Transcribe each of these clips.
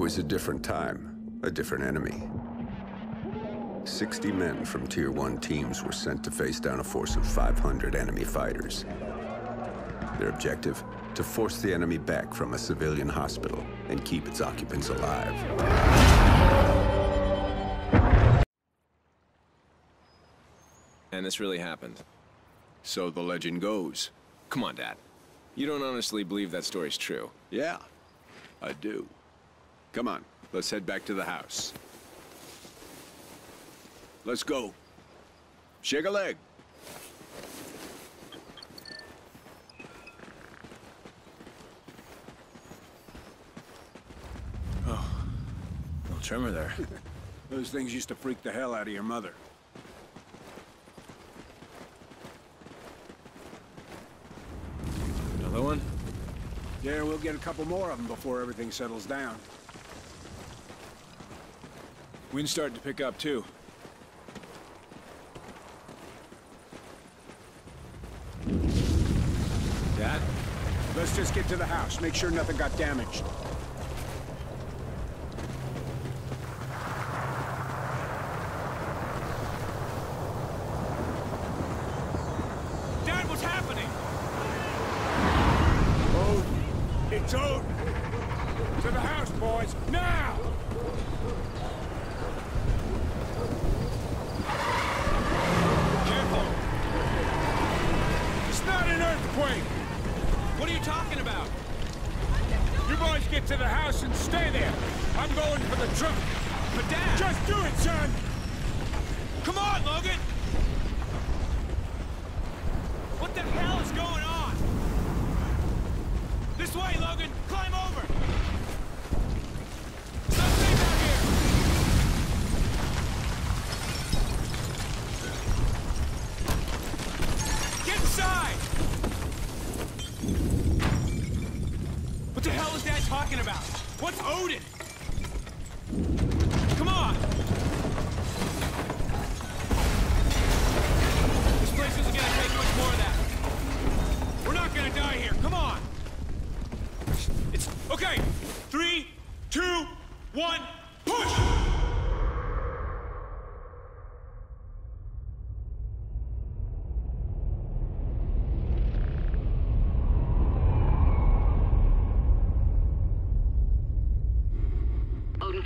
was a different time, a different enemy. 60 men from Tier 1 teams were sent to face down a force of 500 enemy fighters. Their objective? To force the enemy back from a civilian hospital and keep its occupants alive. And this really happened. So the legend goes. Come on, Dad. You don't honestly believe that story's true. Yeah, I do. Come on, let's head back to the house. Let's go. Shake a leg. Oh, little tremor there. Those things used to freak the hell out of your mother. Another one? Yeah, we'll get a couple more of them before everything settles down. Wind's starting to pick up, too. Dad? Let's just get to the house, make sure nothing got damaged. Dad, what's happening? Oh, it's Odin! To the house, boys, now! Careful! It's not an earthquake! What are you talking about? You boys get to the house and stay there. I'm going for the truck. But Dad! Just do it, son! Come on, Logan!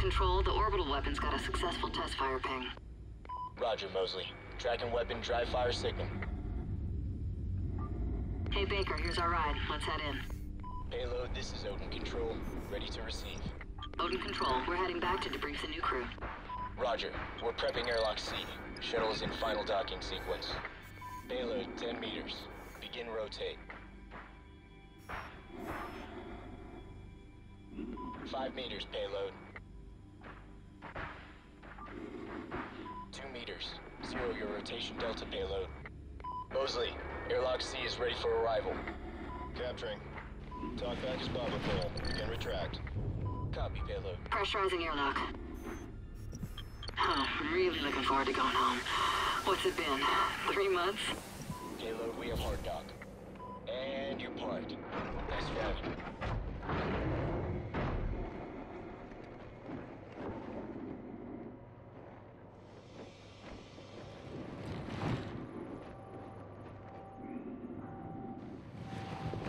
Control, the orbital weapon's got a successful test fire ping. Roger, Mosley. Tracking weapon, dry fire signal. Hey Baker, here's our ride. Let's head in. Payload, this is Odin Control. Ready to receive. Odin Control, we're heading back to debrief the new crew. Roger. We're prepping airlock C. Shuttle is in final docking sequence. Payload, 10 meters. Begin rotate. Five meters, payload. Zero your rotation delta payload. Mosley, airlock C is ready for arrival. Capturing. Talk back is Bob Paul. Begin retract. Copy, payload. Pressurizing airlock. Oh, I'm really looking forward to going home. What's it been? Three months? Payload, we have hard dock. And you're parked. Nice driving.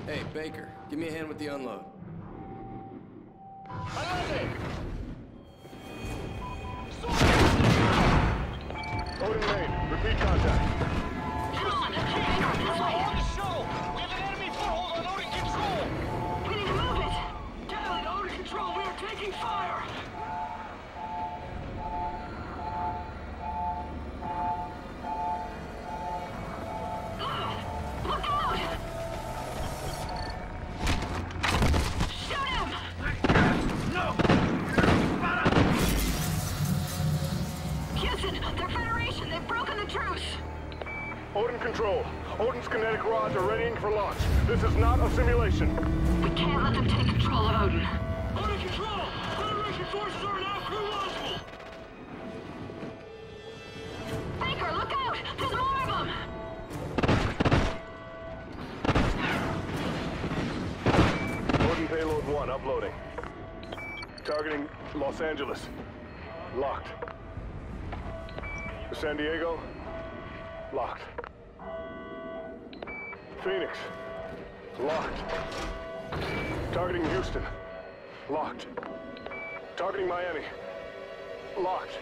Hey, Baker, give me a hand with the unload. Odin Main, repeat contact. Odin's kinetic rods are readying for launch. This is not a simulation. We can't let them take control of Odin. Odin Control, Federation forces are now crew launchable. Baker, look out! There's more of them! Odin payload one uploading. Targeting Los Angeles. Locked. San Diego. Locked. Phoenix. Locked. Targeting Houston. Locked. Targeting Miami. Locked.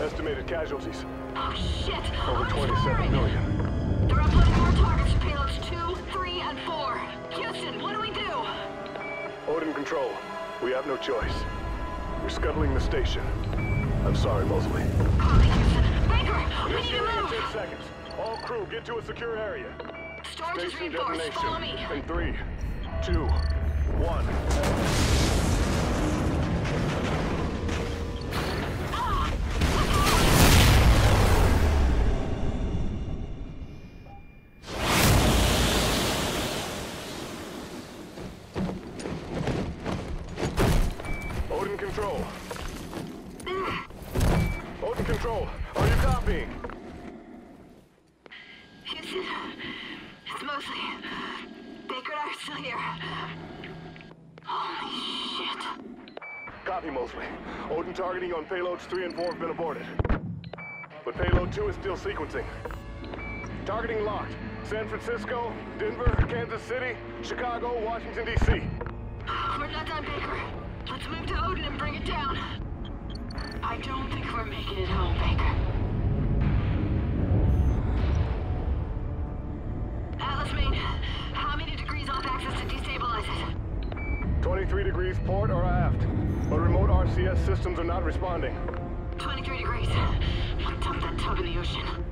Estimated casualties. Oh, shit! Over Otis 27 firing. million. They're uploading more targets to payloads 2, 3, and 4. Houston, what do we do? Odin Control. We have no choice. We're scuttling the station. I'm sorry, Mosley. Houston. Baker, we need to move! 10 seconds. All crew, get to a secure area. Station detonation. In three, two, one. Odin Control. Odin Control, are you copying? Houston, it's mostly... Baker and I are still here. Holy shit. Copy, Mosley. Targeting on payloads 3 and 4 have been aborted. But payload 2 is still sequencing. Targeting locked. San Francisco, Denver, Kansas City, Chicago, Washington, D.C. We're not done, Baker. Let's move to Odin and bring it down. I don't think we're making it home, Baker. 23 degrees port or aft. But remote RCS systems are not responding. 23 degrees. Dump that tub in the ocean.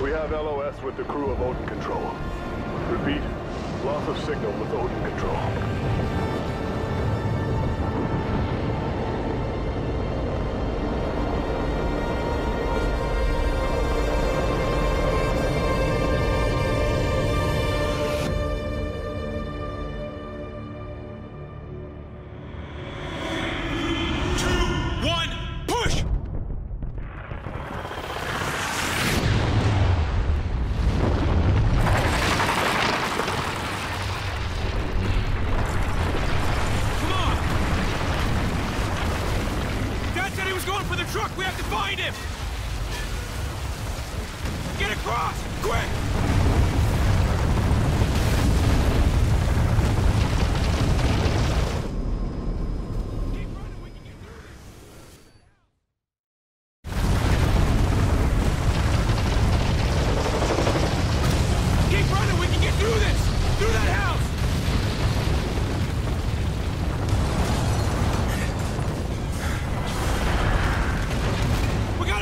We have LOS with the crew of Odin Control. Repeat, loss of signal with Odin Control.